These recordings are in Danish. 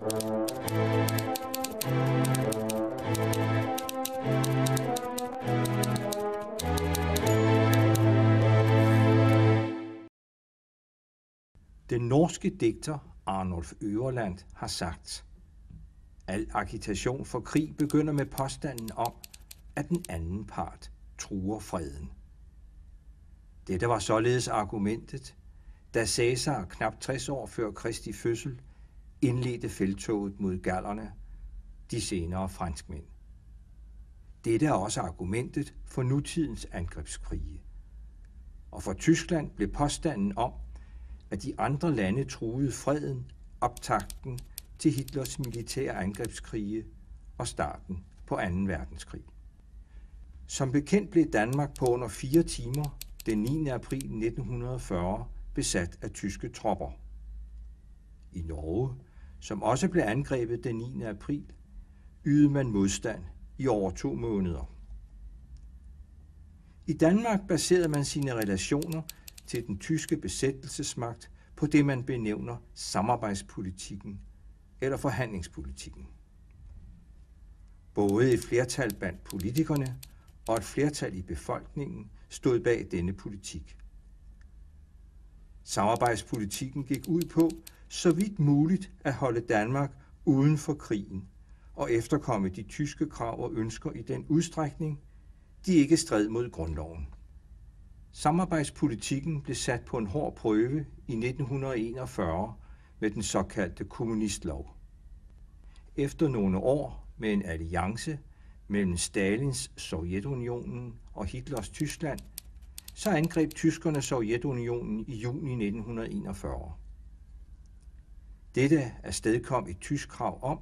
Den norske digter Arnulf Øverland har sagt, Al agitation for krig begynder med påstanden om, at den anden part truer freden. Dette var således argumentet, da Cæsar knap 60 år før Kristi fødsel indledte feltoget mod gallerne, de senere franskmænd. Dette er også argumentet for nutidens angrebskrige. Og for Tyskland blev påstanden om, at de andre lande truede freden, optakten til Hitlers militære angrebskrige og starten på 2. verdenskrig. Som bekendt blev Danmark på under fire timer den 9. april 1940 besat af tyske tropper. I Norge, som også blev angrebet den 9. april, ydede man modstand i over to måneder. I Danmark baserede man sine relationer til den tyske besættelsesmagt på det, man benævner samarbejdspolitikken eller forhandlingspolitikken. Både et flertal blandt politikerne og et flertal i befolkningen stod bag denne politik. Samarbejdspolitikken gik ud på så vidt muligt at holde Danmark uden for krigen og efterkomme de tyske krav og ønsker i den udstrækning, de ikke stred mod grundloven. Samarbejdspolitikken blev sat på en hård prøve i 1941 med den såkaldte kommunistlov. Efter nogle år med en alliance mellem Stalins Sovjetunionen og Hitlers Tyskland, så angreb tyskerne Sovjetunionen i juni 1941. Dette afstedkom et tysk krav om,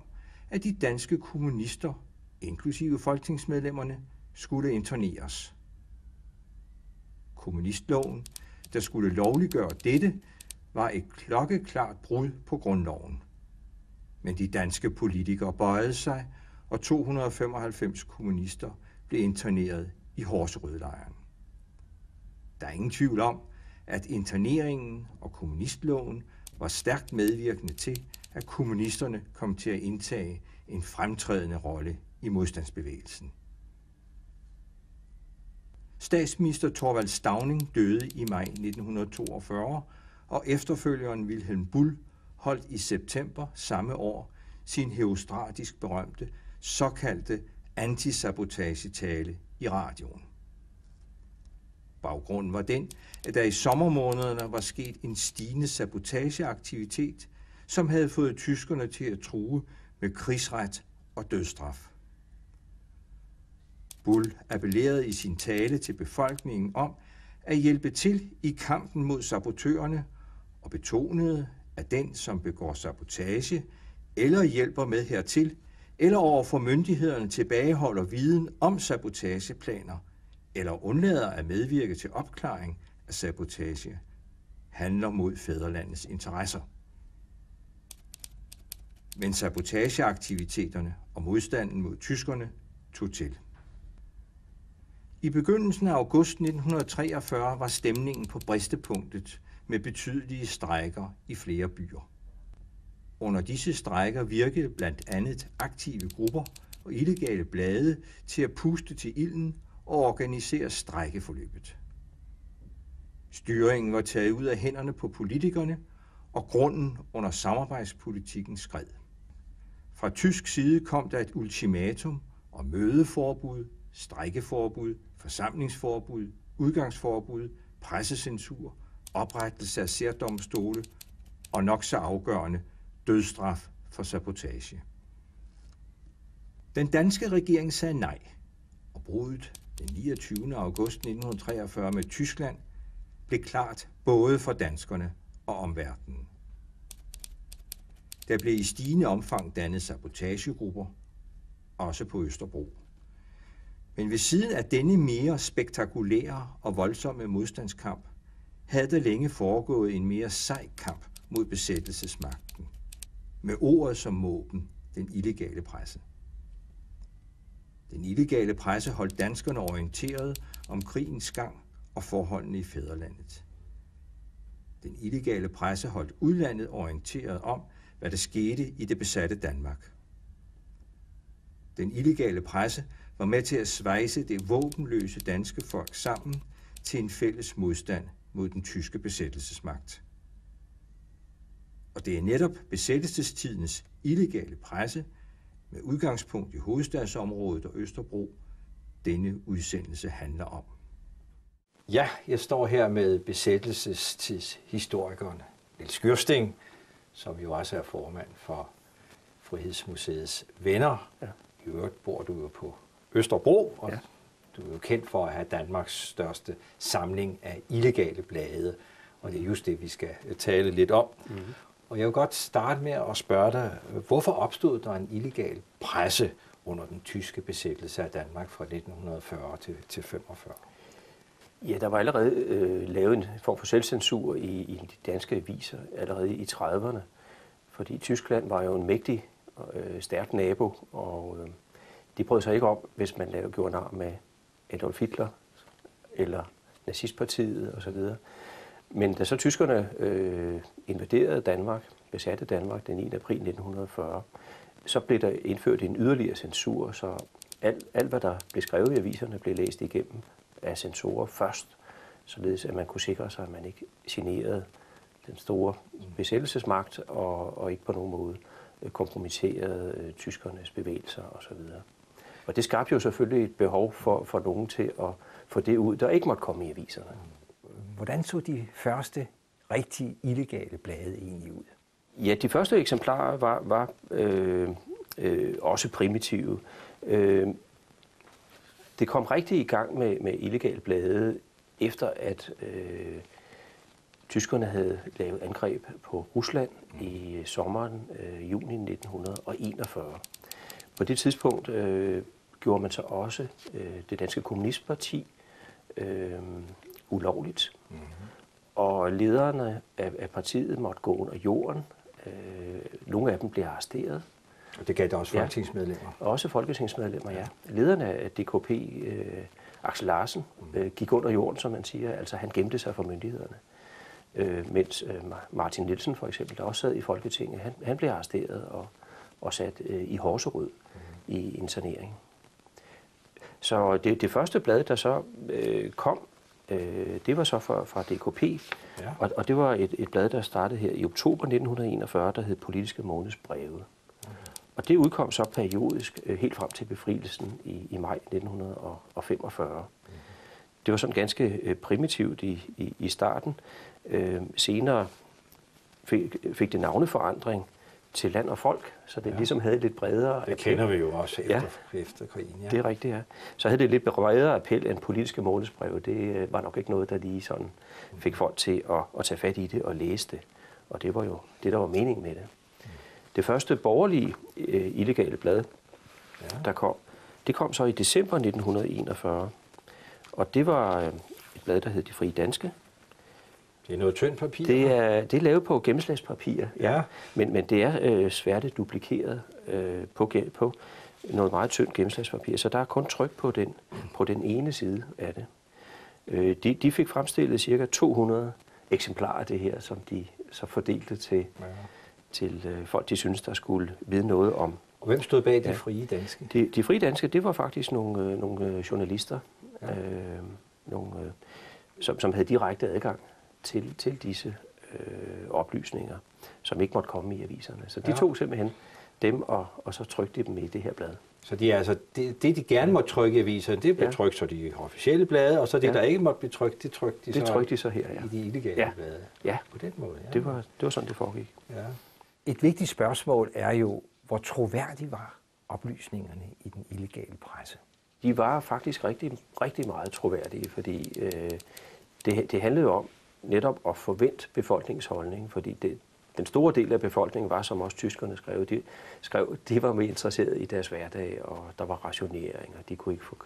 at de danske kommunister, inklusive folketingsmedlemmerne, skulle interneres. Kommunistloven, der skulle lovliggøre dette, var et klokkeklart brud på grundloven. Men de danske politikere bøjede sig, og 295 kommunister blev interneret i Horserødlejren. Der er ingen tvivl om, at interneringen og kommunistloven var stærkt medvirkende til, at kommunisterne kom til at indtage en fremtrædende rolle i modstandsbevægelsen. Statsminister Torvald Stavning døde i maj 1942, og efterfølgeren Wilhelm Bull holdt i september samme år sin heostratisk berømte såkaldte antisabotagetale i radioen. Baggrunden var den, at der i sommermånederne var sket en stigende sabotageaktivitet, som havde fået tyskerne til at true med krigsret og dødstraf. Bull appellerede i sin tale til befolkningen om at hjælpe til i kampen mod sabotørerne og betonede, at den, som begår sabotage eller hjælper med hertil, eller over for myndighederne tilbageholder viden om sabotageplaner, eller undlader at medvirke til opklaring af sabotage, handler mod fædrelandets interesser. Men sabotageaktiviteterne og modstanden mod tyskerne tog til. I begyndelsen af august 1943 var stemningen på bristepunktet med betydelige strejker i flere byer. Under disse strejker virkede blandt andet aktive grupper og illegale blade til at puste til ilden og organisere strækkeforløbet. Styringen var taget ud af hænderne på politikerne, og grunden under samarbejdspolitikken skred. Fra tysk side kom der et ultimatum om mødeforbud, strækkeforbud, forsamlingsforbud, udgangsforbud, pressecensur, oprettelse af særdomstole og nok så afgørende dødstraf for sabotage. Den danske regering sagde nej, og brudet den 29. august 1943 med Tyskland blev klart både for danskerne og omverdenen. Der blev i stigende omfang dannet sabotagegrupper, også på Østerbro. Men ved siden af denne mere spektakulære og voldsomme modstandskamp, havde der længe foregået en mere sej kamp mod besættelsesmagten med ordet som måben, den illegale presse. Den illegale presse holdt danskerne orienteret om krigens gang og forholdene i fædrelandet. Den illegale presse holdt udlandet orienteret om, hvad der skete i det besatte Danmark. Den illegale presse var med til at svejse det våbenløse danske folk sammen til en fælles modstand mod den tyske besættelsesmagt. Og det er netop besættelsestidens illegale presse, med udgangspunkt i hovedstadsområdet og Østerbro, denne udsendelse handler om. Ja, jeg står her med besættelsestidshistorikeren Niels Gyrsting, som jo også er formand for Frihedsmuseets venner. Ja. I øvrigt bor du jo på Østerbro, og ja. du er jo kendt for at have Danmarks største samling af illegale blade, og det er just det, vi skal tale lidt om. Mm-hmm. Og jeg vil godt starte med at spørge dig, hvorfor opstod der en illegal presse under den tyske besættelse af Danmark fra 1940 til, til 45? Ja, der var allerede øh, lavet en form for selvcensur i, i de danske aviser allerede i 30'erne, fordi Tyskland var jo en mægtig, øh, stærk nabo, og øh, de brød sig ikke om, hvis man lavede, gjorde nar med Adolf Hitler eller nazistpartiet osv. Men da så tyskerne øh, invaderede Danmark, besatte Danmark den 9. april 1940, så blev der indført en yderligere censur, så alt, alt hvad der blev skrevet i aviserne, blev læst igennem af censorer først, således at man kunne sikre sig, at man ikke generede den store besættelsesmagt og, og ikke på nogen måde øh, kompromitterede øh, tyskernes bevægelser osv. Og det skabte jo selvfølgelig et behov for, for nogen til at få det ud, der ikke måtte komme i aviserne. Hvordan så de første rigtig illegale blade egentlig ud? Ja, de første eksemplarer var, var øh, øh, også primitive. Øh, det kom rigtig i gang med, med illegale blade, efter at øh, tyskerne havde lavet angreb på Rusland i øh, sommeren øh, juni 1941. På det tidspunkt øh, gjorde man så også øh, det danske kommunistparti øh, ulovligt. Mm-hmm. Og lederne af, af partiet måtte gå under jorden. Øh, nogle af dem blev arresteret. Og det galt også folketingsmedlemmer? Ja, også folketingsmedlemmer, ja. Lederne af DKP, øh, Axel Larsen, mm. øh, gik under jorden, som man siger. Altså han gemte sig for myndighederne. Øh, mens øh, Martin Nielsen for eksempel, der også sad i Folketinget, han, han blev arresteret og, og sat øh, i Horserød mm. i internering. Så det, det første blad, der så øh, kom, øh, det var så fra, fra DKP, ja. og, og det var et, et blad, der startede her i oktober 1941, der hed Politiske Månedsbreve. Okay. Og det udkom så periodisk øh, helt frem til befrielsen i, i maj 1945. Okay. Det var sådan ganske øh, primitivt i, i, i starten. Øh, senere fik, fik det navneforandring, til land og folk, så det ja. ligesom havde lidt bredere Det appel. kender vi jo også efter, ja. efter krigen. Ja. Det er rigtigt, ja. Så havde det lidt bredere appel end politiske månedsbreve. Det øh, var nok ikke noget, der lige sådan fik folk til at, at tage fat i det og læse det. Og det var jo det, der var meningen med det. Det første borgerlige øh, illegale blad, ja. der kom, det kom så i december 1941. Og det var øh, et blad, der hed De Frie Danske, det er noget tyndt papir? Det er, det er lavet på gennemslagspapir, ja. ja. Men, men det er øh, svært duplikeret øh, på, på noget meget tyndt gennemslagspapir, så der er kun tryk på den, på den ene side af det. Øh, de, de fik fremstillet cirka 200 eksemplarer af det her, som de så fordelte til, ja. til øh, folk, de synes der skulle vide noget om. Og hvem stod bag de frie danske? De, de frie danske, det var faktisk nogle, øh, nogle øh, journalister, ja. øh, nogle, øh, som, som havde direkte adgang til, til disse øh, oplysninger, som ikke måtte komme i aviserne. Så de ja. tog simpelthen dem, og, og så trykte de dem i det her blad. Så de, altså, det, det, de gerne måtte trykke i aviserne, det blev ja. trykt så de officielle blade, og så det, ja. der ikke måtte blive trykt, det trykte de, det så, trykte de så her, ja. i de illegale ja. blade. Ja, på den måde. Ja. Det, var, det var sådan, det foregik. Ja. Et vigtigt spørgsmål er jo, hvor troværdige var oplysningerne i den illegale presse? De var faktisk rigtig, rigtig meget troværdige, fordi øh, det, det handlede om, netop at forvente befolkningens holdning, fordi det, den store del af befolkningen var, som også tyskerne skrev, de, skrev, de var mere interesserede i deres hverdag, og der var rationering, og de kunne ikke få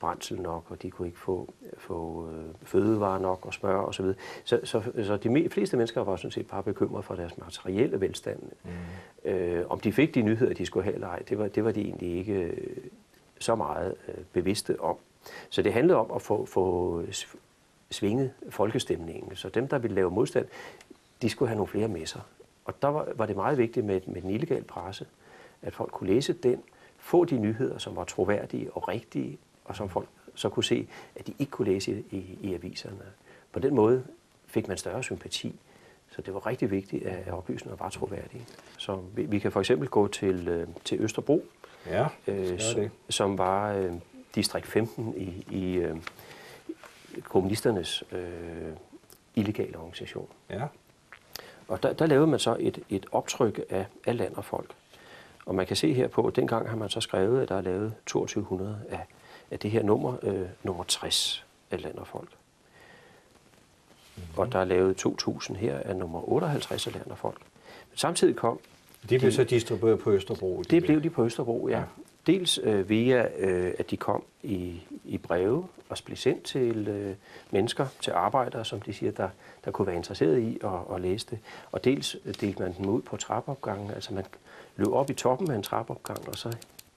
brændsel nok, og de kunne ikke få, få øh, fødevarer nok og smør osv. Så, så, så, så de fleste mennesker var sådan set bare bekymrede for deres materielle velstand. Mm. Øh, om de fik de nyheder, de skulle have eller ej, det var, det var de egentlig ikke øh, så meget øh, bevidste om. Så det handlede om at få, få svinget folkestemningen. Så dem, der ville lave modstand, de skulle have nogle flere med sig. Og der var, var det meget vigtigt med, med den illegale presse, at folk kunne læse den, få de nyheder, som var troværdige og rigtige, og som folk så kunne se, at de ikke kunne læse i, i, aviserne. På den måde fik man større sympati. Så det var rigtig vigtigt, at oplysninger var troværdige. Så vi, vi kan for eksempel gå til, øh, til Østerbro, Ja, øh, det. som var øh, distrikt 15 i, i øh, kommunisternes øh, illegale organisation. Ja. Og der, der lavede man så et, et optryk af, af land og folk. Og man kan se her på, at dengang har man så skrevet, at der er lavet 2200 af, af det her nummer, øh, nummer 60 af land og folk. Mm-hmm. Og der er lavet 2000 her af nummer 58 af land og folk. Men samtidig kom, De blev så distribueret på Østerbro. det blev de på Østerbro, ja. Dels øh, via, øh, at de kom i, i breve og blev sendt til øh, mennesker, til arbejdere, som de siger, der, der kunne være interesseret i at, at læse det. Og dels øh, delte man dem ud på trappeopgangen, altså man løb op i toppen af en trappeopgang, og så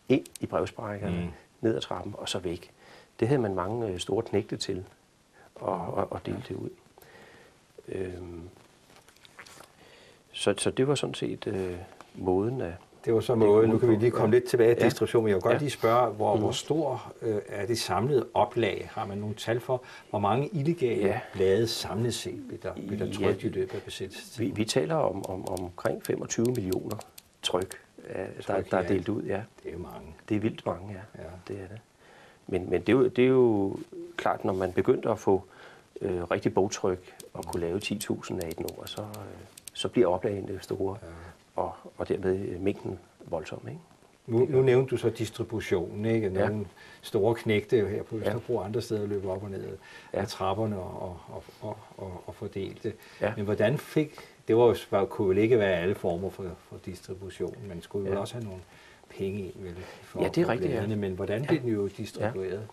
ind i brevsprækkerne, mm. ned ad trappen, og så væk. Det havde man mange øh, store knægte til at, at, at dele det ud. Øhm, så, så det var sådan set øh, måden at, Det var så måde. Nu kan vi lige komme lidt tilbage til Ja. distribution, men jeg vil godt Ja. lige spørge, hvor, Mhm. hvor stor øh, er det samlede oplag? Har man nogle tal for, hvor mange illegale Ja. blade samlet set blev der, blev der Ja. trykt i løbet af besættelsestiden? Vi, vi taler om, om, om omkring 25 millioner tryk, øh, der, Tryk, der er ja. delt ud. Ja. Det er jo mange. Det er vildt mange, ja. Ja. Det er det. Men, men det, er jo, det er jo klart, når man begyndte at få øh, rigtig bogtryk og kunne lave 10.000 af et nummer, så, øh, så bliver oplagene store, Ja. Og, og dermed øh, mængden voldsom. Ikke? Nu, nu nævnte du så distributionen, ikke? Ja. Nogle store knægte her på Ja. Østerbro, andre steder løber op og ned Ja. af trapperne og, og, og, og, og fordelte. Ja. Men hvordan fik, det var jo, kunne vel ikke være alle former for, for distribution, man skulle jo Ja. også have nogle penge i, vel, for, Ja, det er rigtigt, ja. bladene, men hvordan blev den jo distribueret?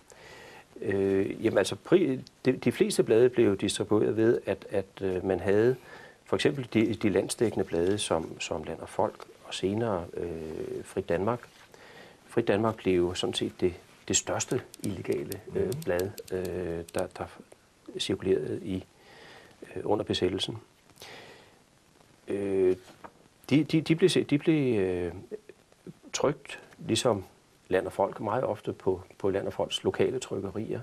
Øh, jamen altså, pri, de, de fleste blade blev distribueret ved, at, at øh, man havde for eksempel de, de landsdækkende blade som, som Land og Folk, og senere øh, Frit Danmark. Frit Danmark blev jo sådan set det, det største illegale øh, blad, øh, der, der cirkulerede i øh, under besættelsen. Øh, de, de, de blev, de blev øh, trygt, ligesom Land og Folk, meget ofte på, på Land og Folks lokale trykkerier.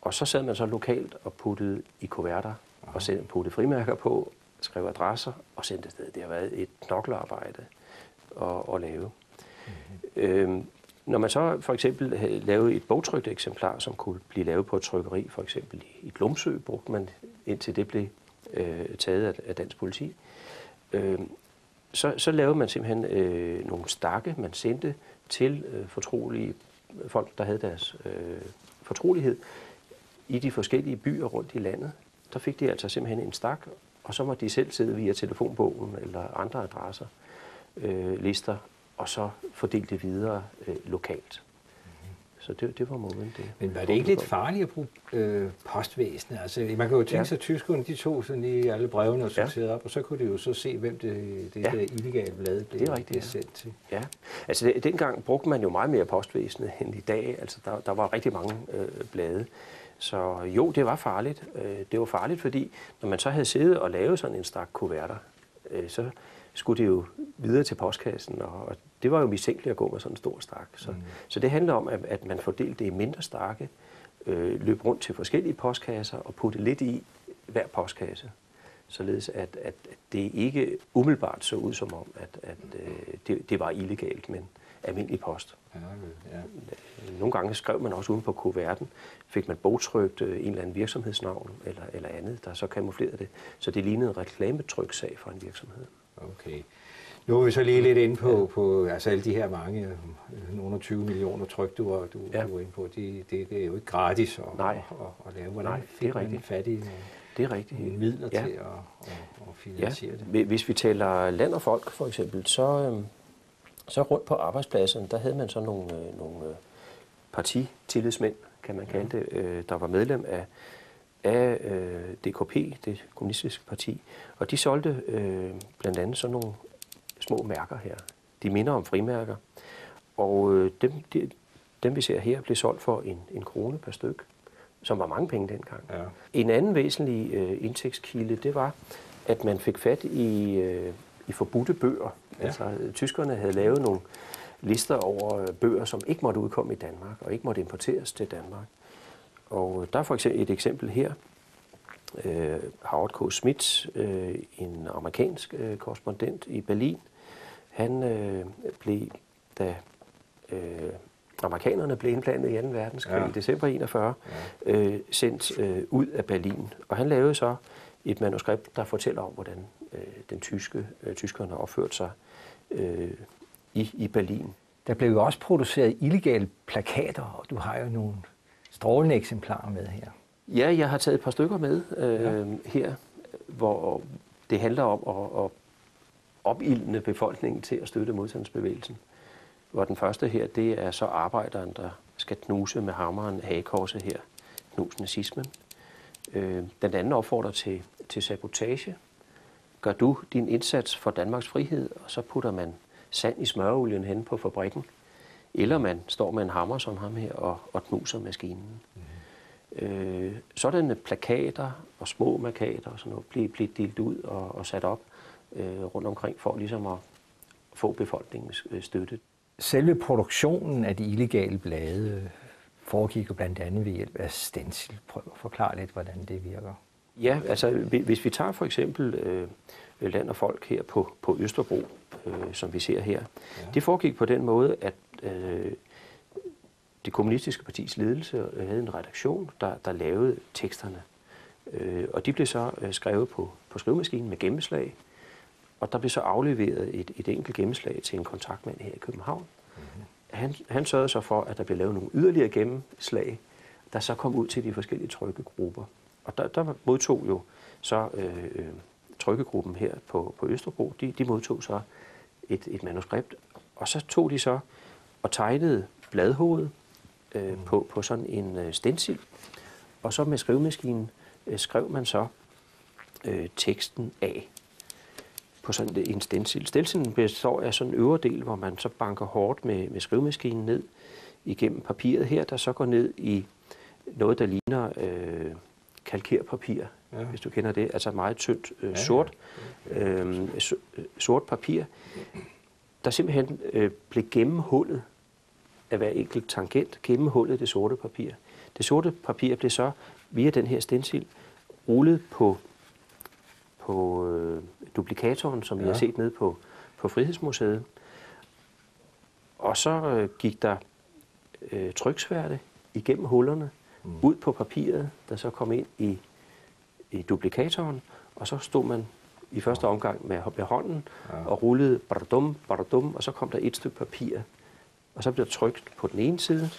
Og så sad man så lokalt og puttede i kuverter og sendte, puttede frimærker på, skrev adresser og sendte afsted. Det har været et knoklearbejde at, at lave. Mm-hmm. Øhm, når man så for eksempel lavet et bogtrykt eksemplar, som kunne blive lavet på et trykkeri, for eksempel i, i Glumsø, brugte man indtil det blev øh, taget af, af dansk politi, øh, så, så lavede man simpelthen øh, nogle stakke, man sendte til øh, fortrolige folk, der havde deres øh, fortrolighed i de forskellige byer rundt i landet. Der fik de altså simpelthen en stak, og så må de selv sidde via telefonbogen eller andre adresser, øh, lister, og så fordele det videre øh, lokalt. Så det, det var måden. Det Men var det ikke lidt farligt at bruge øh, postvæsenet? Altså, man kan jo tænke Ja. sig, at tyskerne de tog sådan lige alle brevene og Ja. sorterede op, og så kunne de jo så se, hvem det, det Ja. der illegale blad blev, Det er rigtigt, blev ja. sendt til. Ja, altså det, dengang brugte man jo meget mere postvæsenet end i dag. Altså der, der var rigtig mange øh, blade. Så jo, det var farligt. Øh, det var farligt, fordi når man så havde siddet og lavet sådan en stak kuverter, øh, så skulle det jo videre til postkassen, og, og det var jo mistænkeligt at gå med sådan en stor stak. Så, mm. så det handler om, at, at man fordelte det i mindre stakke, øh, løb rundt til forskellige postkasser og putte lidt i hver postkasse således at, at, det ikke umiddelbart så ud som om, at, at øh, det, det var illegalt, men almindelig post. Ja, ja. Nogle gange skrev man også uden på kuverten, fik man bogtrykt øh, en eller anden virksomhedsnavn eller, eller andet, der så kamuflerede det, så det lignede en reklametryksag for en virksomhed. Okay. Nu er vi så lige lidt inde på, på altså alle de her mange, øh, nogle af 20 millioner tryk, du var, du, Ja. du var inde på. Det, det, det er jo ikke gratis at, Nej. at, at, at lave. Hvordan Nej, det er fik man rigtigt. fat i nogle, Det er rigtigt. midler Ja. til at, at, at Ja, finansiere det? Hvi- hvis vi taler land og folk for eksempel, så, øhm, så rundt på arbejdspladserne, der havde man så nogle, øh, nogle øh, partitillidsmænd, kan man kalde det, øh, der var medlem af, af øh, DKP, det kommunistiske parti, og de solgte øh, blandt andet sådan nogle små mærker her. De minder om frimærker, og øh, dem, de, dem vi ser her blev solgt for en, en krone per styk, som var mange penge dengang. Ja. En anden væsentlig øh, indtægtskilde, det var, at man fik fat i, øh, i forbudte bøger. Ja. Altså, tyskerne havde lavet nogle lister over bøger, som ikke måtte udkomme i Danmark, og ikke måtte importeres til Danmark. Og der er for eksempel et eksempel her. Øh, Howard K. Smith, øh, en amerikansk øh, korrespondent i Berlin, han øh, blev, da øh, amerikanerne blev indblandet i 2. verdenskrig ja. i december 41, ja. øh, sendt øh, ud af Berlin. Og han lavede så et manuskript, der fortæller om, hvordan øh, den tyske, øh, tyskerne opførte sig øh, i, i Berlin. Der blev jo også produceret illegale plakater, og du har jo nogle strålende eksemplarer med her. Ja, jeg har taget et par stykker med øh, ja. her, hvor det handler om at, at opildne befolkningen til at støtte modstandsbevægelsen. Hvor den første her, det er så arbejderen, der skal knuse med hammeren hagekorset her, knus nazismen. Øh, den anden opfordrer til, til sabotage. Gør du din indsats for Danmarks frihed, og så putter man sand i smørolien hen på fabrikken. Eller man står med en hammer som ham her og, og knuser maskinen. Mm. Øh, sådanne plakater og små markader og sådan noget bliver, bliver delt ud og, og sat op øh, rundt omkring for ligesom at få befolkningens øh, støtte. Selve produktionen af de illegale blade foregik jo blandt andet ved hjælp af stencil. Prøv at forklare lidt, hvordan det virker. Ja, altså hvis vi tager for eksempel øh, land og folk her på, på Østerbro, øh, som vi ser her. Ja. Det foregik på den måde, at øh, det kommunistiske partis ledelse øh, havde en redaktion, der, der lavede teksterne. Øh, og de blev så øh, skrevet på, på skrivemaskinen med gennemslag, og der blev så afleveret et, et enkelt gennemslag til en kontaktmand her i København. Mm-hmm. Han, han sørgede så for, at der blev lavet nogle yderligere gennemslag, der så kom ud til de forskellige trykkegrupper. Og der, der modtog jo så øh, øh trykkegruppen her på, på Østerbro, de, de modtog så et, et manuskript, og så tog de så og tegnede bladhovedet øh, mm. på, på sådan en øh, stencil, og så med skrivemaskinen øh, skrev man så øh, teksten af på sådan en stencil. Stencilen består af sådan en øvre del, hvor man så banker hårdt med, med skrivemaskinen ned igennem papiret her, der så går ned i noget, der ligner øh, kalkerpapir, ja. hvis du kender det. Altså meget tyndt øh, sort, øh, sort papir, der simpelthen øh, blev gennemhullet af hver enkelt tangent, gennemhullet det sorte papir. Det sorte papir blev så via den her stencil rullet på, på øh, duplikatoren, som ja. vi har set nede på, på Frihedsmuseet. Og så øh, gik der øh, tryksværte igennem hullerne, mm. ud på papiret, der så kom ind i, i duplikatoren, og så stod man i første omgang med, med hånden ja. og rullede bardum, bardum, og så kom der et stykke papir, og så blev der trykt på den ene side,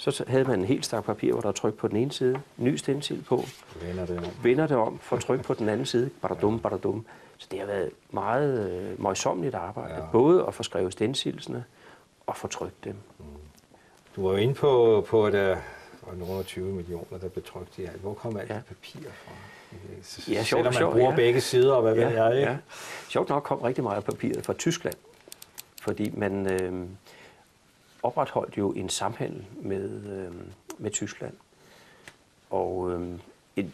så havde man en helt stak papir, hvor der var tryk på den ene side, ny stencil på, vender det om, vender det om for tryk på den anden side, bardum, bardum. Så det har været meget øh, møjsommeligt arbejde, ja. både at få skrevet stencilsene og få trykt dem. Mm. Du var jo inde på, på at der var nogle 20 millioner, der blev trykt i alt. Hvor kom alt ja. det papir fra? Ja, sjovt, Selvom man sjovt, bruger ja. begge sider, og hvad ja, ved jeg, ikke? Ja. Sjovt nok kom rigtig meget af papiret fra Tyskland, fordi man øh, opretholdt jo en samhandel med, øh, med Tyskland. Og øh, et,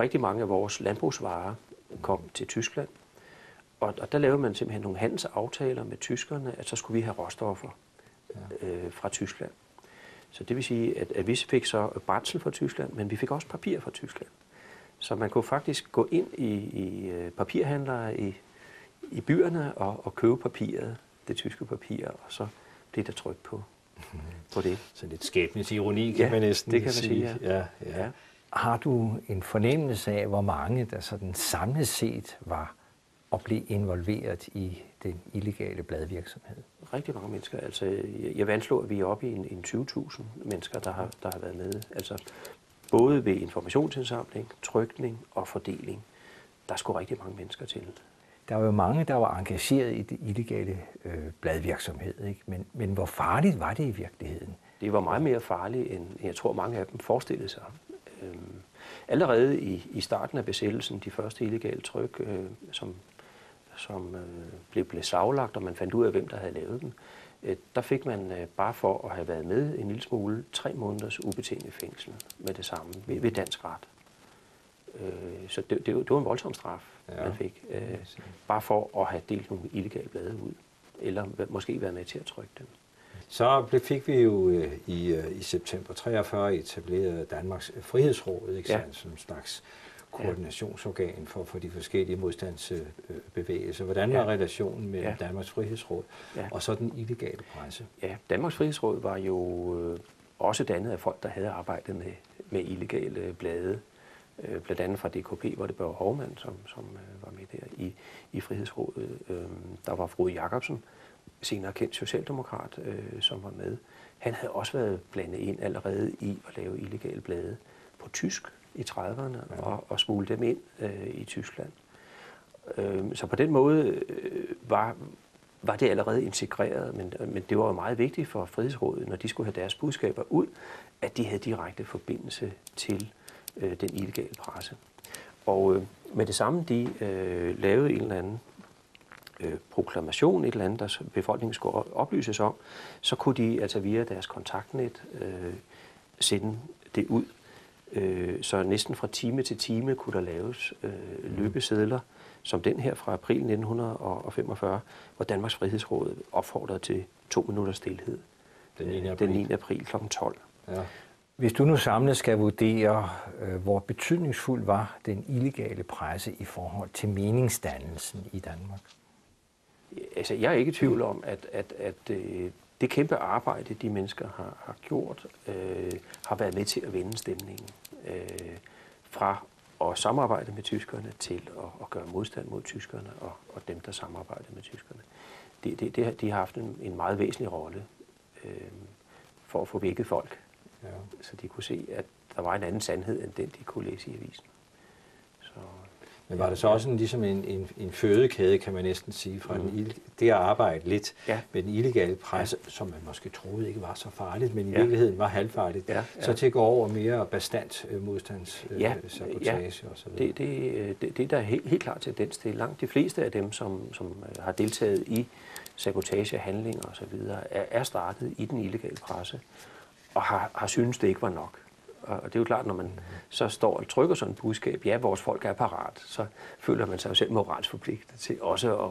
rigtig mange af vores landbrugsvarer kom til Tyskland. Og, og der lavede man simpelthen nogle handelsaftaler med tyskerne, at så skulle vi have råstoffer ja. øh, fra Tyskland. Så det vil sige, at, at vi fik så brændsel fra Tyskland, men vi fik også papir fra Tyskland. Så man kunne faktisk gå ind i, i øh, papirhandlere i, i byerne og, og købe papiret, det tyske papir, og så blev der tryk på, på det. Så lidt skæbnes ironi, kan ja, man næsten det kan man sige. sige ja. Ja, ja. Ja. Har du en fornemmelse af, hvor mange der sådan samlet set var og blev involveret i den illegale bladvirksomhed? Rigtig mange mennesker. Altså, jeg, jeg vil anslå, at vi er oppe i en, en 20.000 mennesker, der har, der har været med. Altså, både ved informationsindsamling, trykning og fordeling. Der skulle rigtig mange mennesker til. Der var jo mange, der var engageret i det illegale øh, bladvirksomhed. Ikke? Men, men hvor farligt var det i virkeligheden? Det var meget mere farligt, end jeg tror mange af dem forestillede sig. Øhm, allerede i, i starten af besættelsen, de første illegale tryk, øh, som, som øh, blev, blev savlagt, og man fandt ud af, hvem der havde lavet dem, Øh, der fik man øh, bare for at have været med en lille smule tre måneders ubetinget fængsel med det samme ved, ved dansk ret. Øh, så det, det, det var en voldsom straf, ja. man fik. Øh, bare for at have delt nogle illegale blade ud. Eller måske været med til at trykke dem. Så fik vi jo øh, i, øh, i september 43 etableret Danmarks Frihedsråd, ikke ja. som en slags koordinationsorgan for, for de forskellige modstandsbevægelser. Hvordan var ja. relationen med ja. Danmarks Frihedsråd ja. og så den illegale presse? Ja, Danmarks Frihedsråd var jo øh, også dannet af folk, der havde arbejdet med, med illegale blade. Øh, blandt andet fra DKP, hvor det Børge Hovmand, som, som øh, var med der i, i Frihedsrådet. Øh, der var Frode Jacobsen, senere kendt socialdemokrat, øh, som var med. Han havde også været blandet ind allerede i at lave illegale blade på tysk i 30'erne ja. og, og smule dem ind øh, i Tyskland. Øh, så på den måde øh, var, var det allerede integreret, men, men det var jo meget vigtigt for Frihedsrådet, når de skulle have deres budskaber ud, at de havde direkte forbindelse til øh, den illegale presse. Og øh, med det samme, de øh, lavede en eller anden øh, proklamation, et eller andet, der befolkningen skulle oplyses om, så kunne de altså via deres kontaktnet øh, sende det ud. Øh, så næsten fra time til time kunne der laves øh, løbesedler, som den her fra april 1945, hvor Danmarks Frihedsråd opfordrede til to minutters stillhed. Den 9. april, den 9. april kl. 12. Ja. Hvis du nu samlet skal vurdere, øh, hvor betydningsfuld var den illegale presse i forhold til meningsdannelsen i Danmark? Altså, jeg er ikke i tvivl om, at, at, at øh, det kæmpe arbejde, de mennesker har, har gjort, øh, har været med til at vende stemningen. Øh, fra at samarbejde med tyskerne til at, at gøre modstand mod tyskerne og, og dem, der samarbejder med tyskerne. De, de, de, de har haft en, en meget væsentlig rolle øh, for at få vækket folk Ja. Så de kunne se, at der var en anden sandhed, end den, de kunne læse i avisen. Så, Men var det så også en, ligesom en, en, en fødekæde, kan man næsten sige, fra mm. den, det at arbejde lidt ja. med den illegale presse, ja. som man måske troede ikke var så farligt, men i ja. virkeligheden var halvfarligt, ja. Ja. så til at gå over mere bestandt øh, modstandssabotage øh, ja. ja. og så videre. Det, det, øh, det, det er der helt, helt klart tendens til. Langt de fleste af dem, som, som øh, har deltaget i sabotagehandlinger osv., er, er startet i den illegale presse og har, har synes det ikke var nok. Og det er jo klart, når man så står og trykker sådan et budskab, ja, vores folk er parat, så føler man sig jo selv moralsk forpligtet til også at,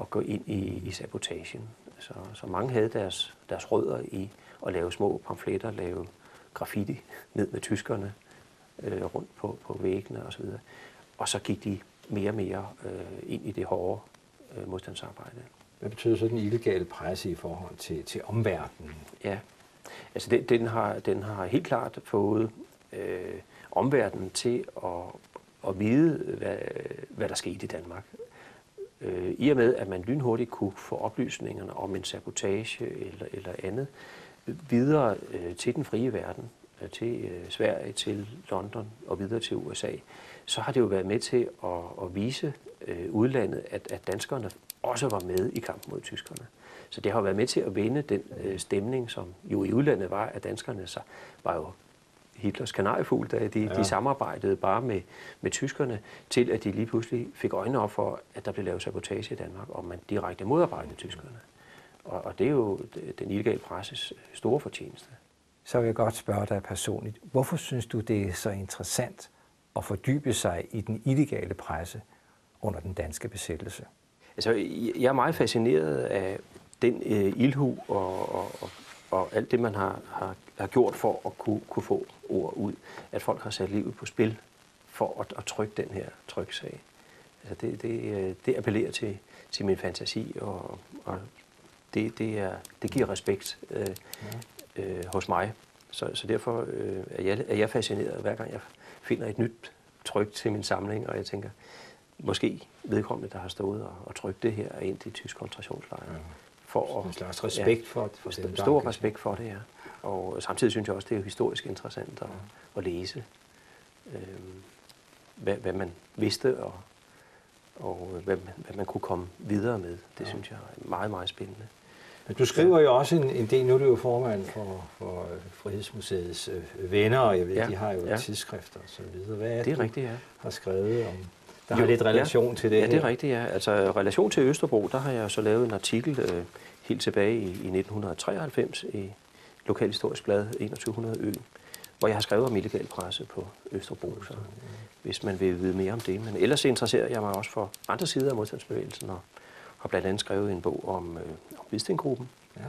at gå ind i, i sabotagen. Så, så mange havde deres, deres rødder i at lave små pamfletter, lave graffiti ned med tyskerne øh, rundt på, på væggene osv. Og så gik de mere og mere øh, ind i det hårde øh, modstandsarbejde. Hvad betyder så den illegale presse i forhold til, til omverdenen? Ja, Altså den, den, har, den har helt klart fået øh, omverdenen til at, at vide, hvad, hvad der skete i Danmark. Øh, I og med, at man lynhurtigt kunne få oplysningerne om en sabotage eller, eller andet videre øh, til den frie verden, øh, til øh, Sverige, til London og videre til USA, så har det jo været med til at, at vise øh, udlandet, at, at danskerne også var med i kampen mod tyskerne. Så det har været med til at vinde den øh, stemning, som jo i udlandet var, at danskerne så var jo Hitlers kanariefugl, da de, ja. de samarbejdede bare med, med tyskerne, til at de lige pludselig fik øjnene op for, at der blev lavet sabotage i Danmark, og man direkte modarbejdede tyskerne. Og, og det er jo den illegale presses store fortjeneste. Så vil jeg godt spørge dig personligt, hvorfor synes du, det er så interessant at fordybe sig i den illegale presse under den danske besættelse? Altså, jeg er meget fascineret af den øh, ildhu og, og, og, og alt det, man har, har, har gjort for at kunne, kunne få ord ud, at folk har sat livet på spil for at, at trykke den her tryksag. Altså det, det, øh, det appellerer til, til min fantasi, og, og det, det, er, det giver respekt øh, øh, hos mig. Så, så derfor øh, er, jeg, er jeg fascineret, hver gang jeg finder et nyt tryk til min samling, og jeg tænker, måske vedkommende, der har stået og, og trykt det her, er ind i tysk koncentrationslejr. Ja for at... En slags respekt ja, for, for det. Stor respekt for det, ja. Og samtidig synes jeg også, det er historisk interessant at, at læse, øh, hvad, hvad man vidste, og, og hvad, hvad man kunne komme videre med. Det ja. synes jeg er meget, meget spændende. Men du skriver jo også en, en del, nu er du jo formand for, for Frihedsmuseets øh, venner, og jeg ved, ja. de har jo ja. tidsskrifter og så videre. Hvad er det, er du rigtigt, ja. har skrevet om der har jo, lidt relation ja, til det Ja, det er rigtigt, ja. Altså relation til Østerbro, der har jeg så lavet en artikel øh, helt tilbage i, i 1993 i Lokalhistorisk Blad 2100 Ø, hvor jeg har skrevet om illegal presse på Østerbro. Så hvis man vil vide mere om det. Men ellers interesserer jeg mig også for andre sider af modstandsbevægelsen, og har blandt andet skrevet en bog om, øh, om Hvidstengruppen. Ja.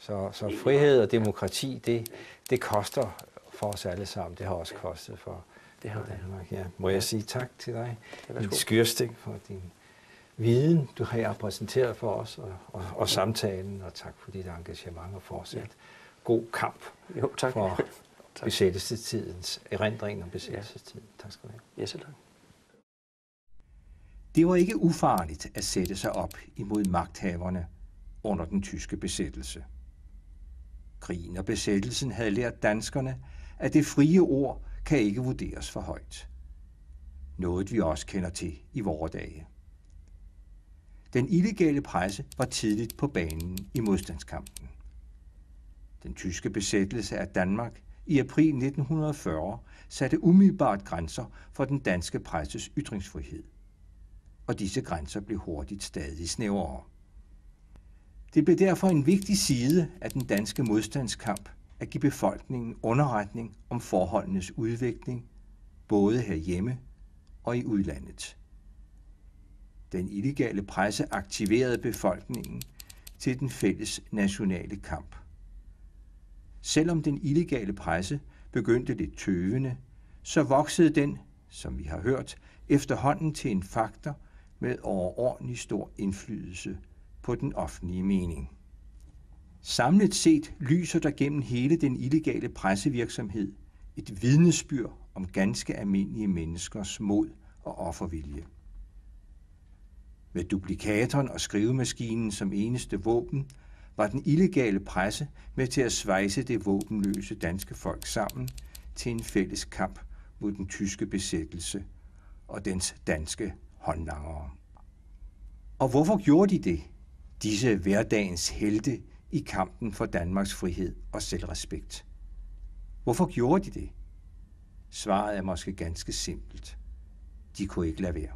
Så, så frihed og demokrati, det, det koster for os alle sammen. Det har også kostet for, det har Danmark. Ja. Må jeg sige tak til dig, ja, Skyrstik, for din viden, du har præsenteret for os, og, og, og samtalen, og tak for dit engagement og fortsat ja. god kamp jo, tak. for tak. besættelsestidens erindring om besættelsestiden. Ja. Tak skal du have. Ja, selv tak. Det var ikke ufarligt at sætte sig op imod magthaverne under den tyske besættelse. Krigen og besættelsen havde lært danskerne, at det frie ord kan ikke vurderes for højt. Noget vi også kender til i vore dage. Den illegale presse var tidligt på banen i modstandskampen. Den tyske besættelse af Danmark i april 1940 satte umiddelbart grænser for den danske presses ytringsfrihed. Og disse grænser blev hurtigt stadig snævrere. Det blev derfor en vigtig side af den danske modstandskamp at give befolkningen underretning om forholdenes udvikling, både herhjemme og i udlandet. Den illegale presse aktiverede befolkningen til den fælles nationale kamp. Selvom den illegale presse begyndte lidt tøvende, så voksede den, som vi har hørt, efterhånden til en faktor med overordentlig stor indflydelse på den offentlige mening. Samlet set lyser der gennem hele den illegale pressevirksomhed et vidnesbyrd om ganske almindelige menneskers mod og offervilje. Med duplikatoren og skrivemaskinen som eneste våben, var den illegale presse med til at svejse det våbenløse danske folk sammen til en fælles kamp mod den tyske besættelse og dens danske håndlangere. Og hvorfor gjorde de det, disse hverdagens helte i kampen for Danmarks frihed og selvrespekt? Hvorfor gjorde de det? Svaret er måske ganske simpelt. De kunne ikke lade være.